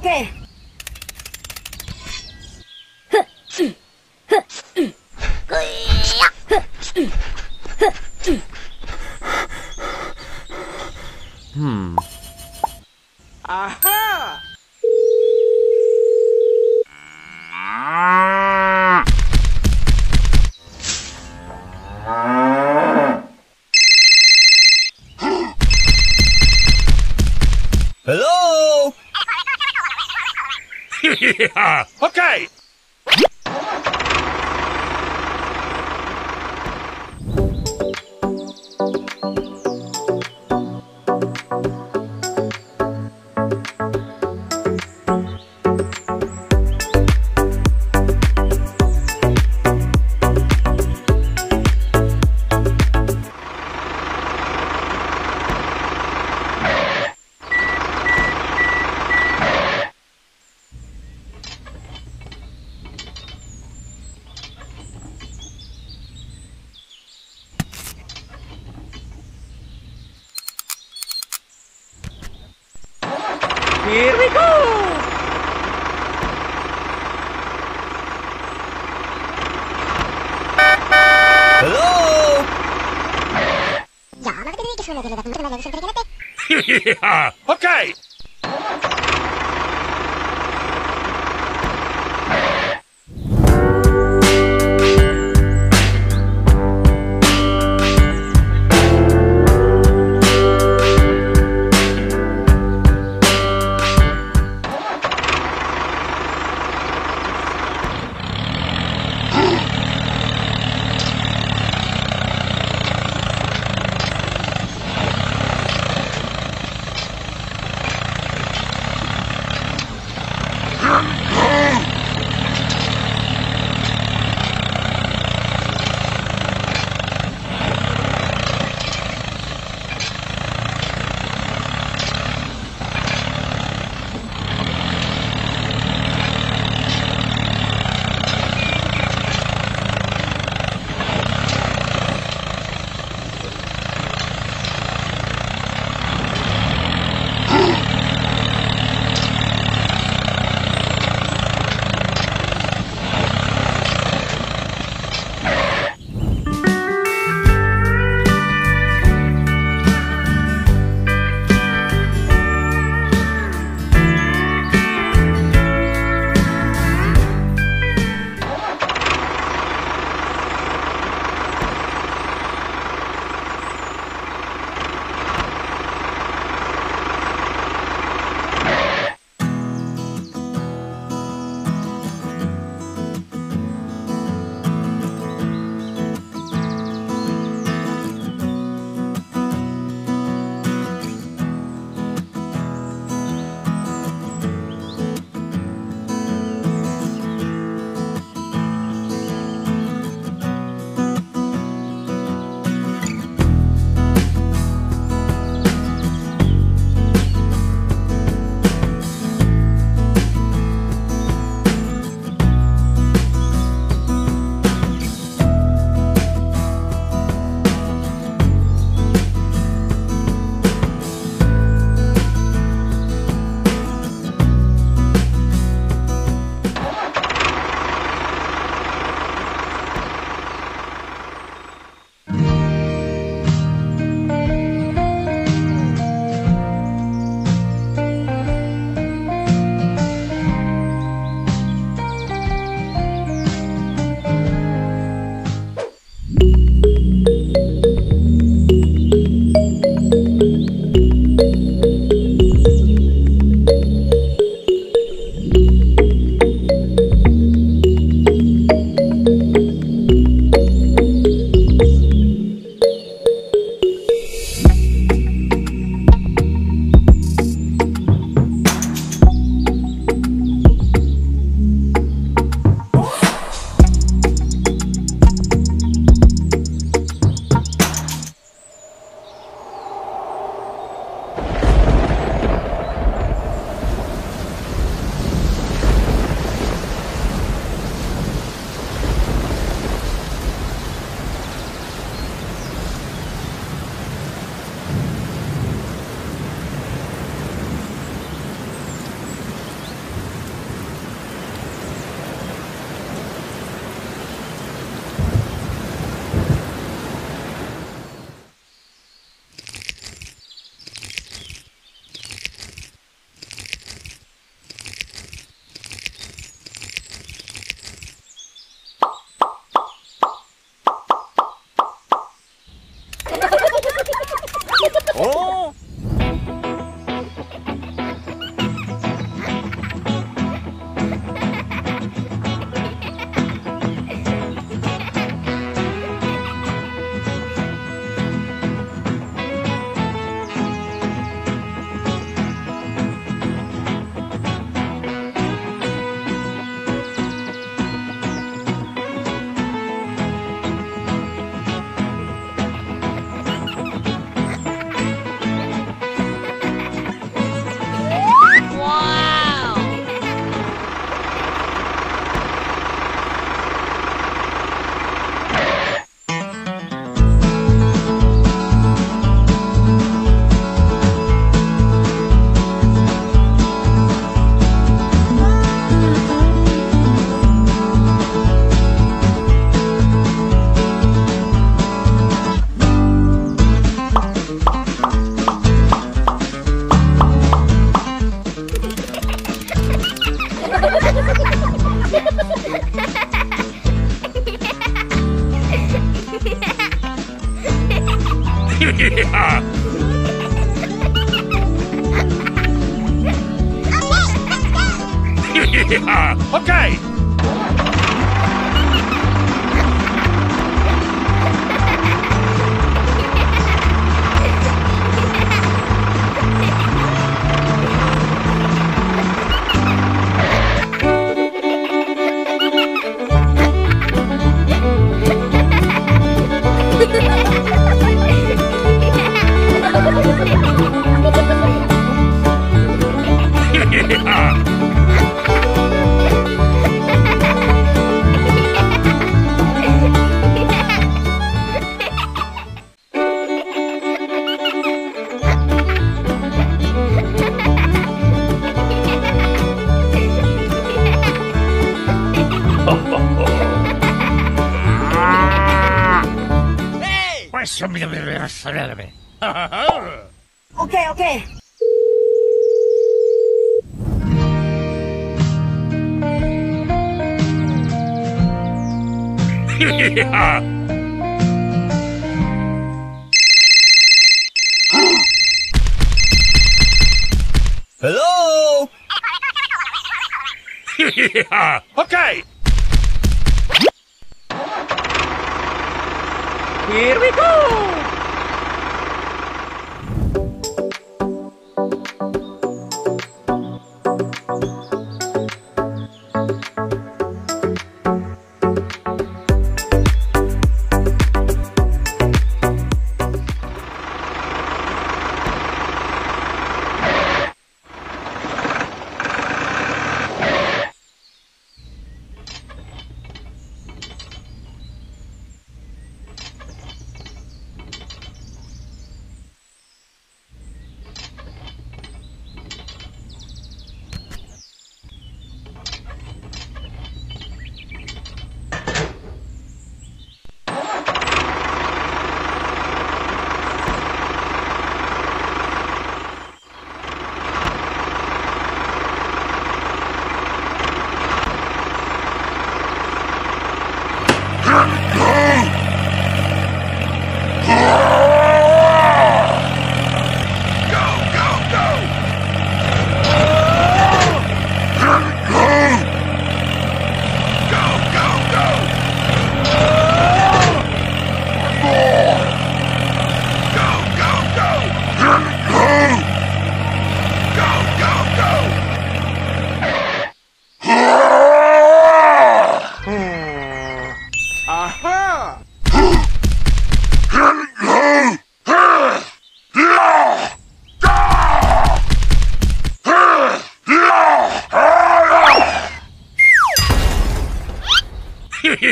Okay, okay. Aha! Okay. Here we go! Hello? yeah. Okay. Okay, okay. Yeah. Hello? Yeah. Okay. Here we go! Aha!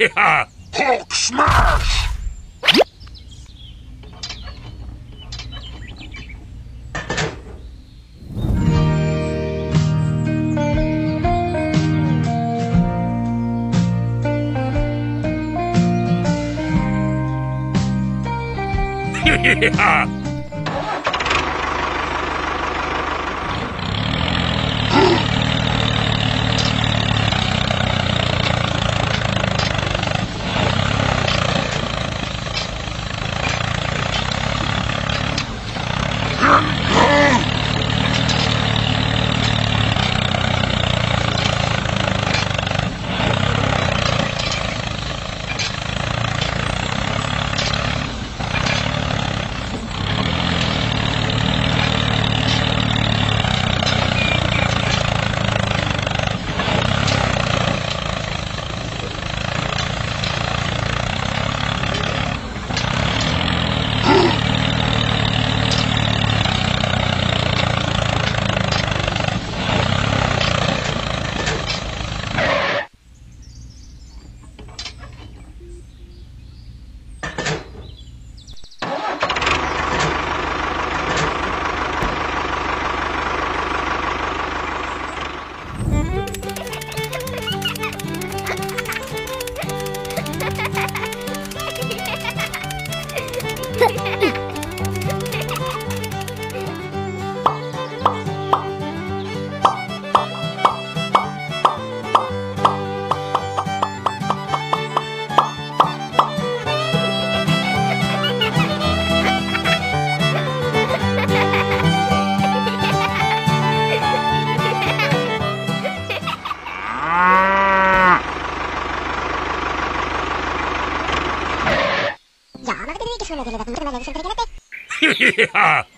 Yeah. Hulk smash. Yeah.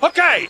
Okay.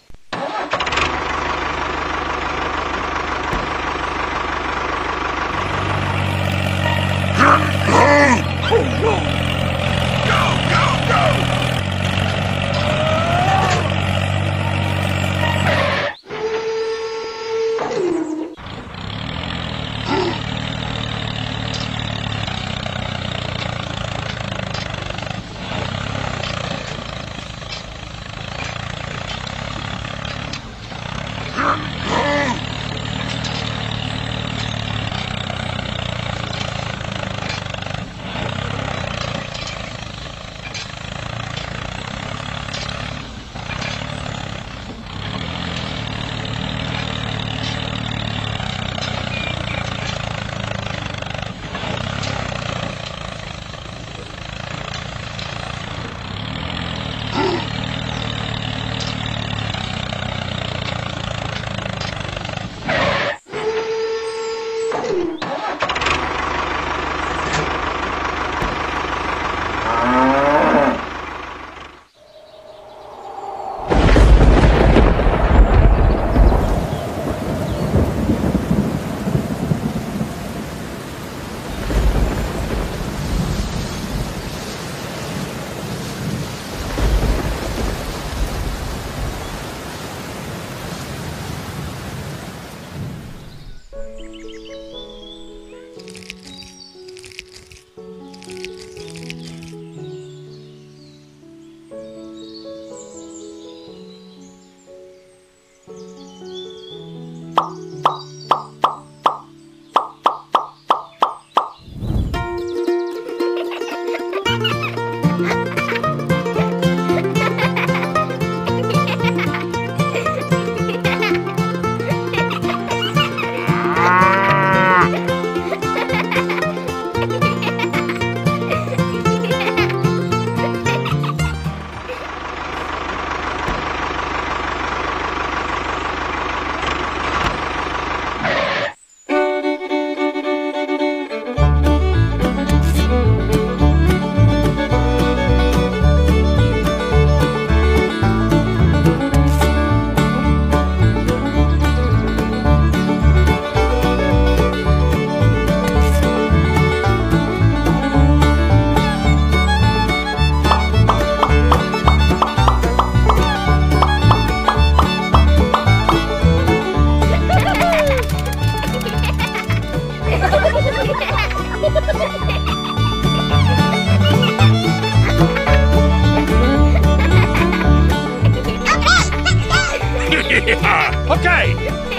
okay.